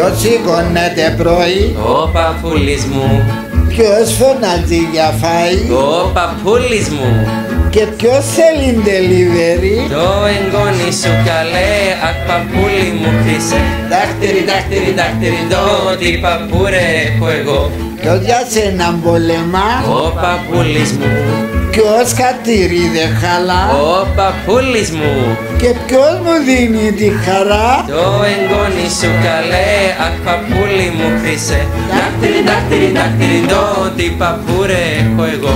Ποιος σηκώνεται πρωί, Ο παππούλης μου, ποιος φωνάζει για φαΐ; Ο παππούλης μου. Και ποιος θέλει delivery; Το εγγόνι σου καλέ, αχ παππούλη μου χρυσέ Δάχτυρι, δάχτυρι, δάχτυρι, το τι παππούρε έχω εγώ Ποιος για σένα πολεμά, Ο παππούλης μου, ποιος χατήρι δε χαλά. Ο παππούλης μου. Και ποιος μου δίνει τη χαρά; Το εγγόνι σου καλέ, αχ παππούλη μου χρυσέ. Δάχτυρι, δάχτυρι, δάχτυρι, το τι παππούρε έχω εγώ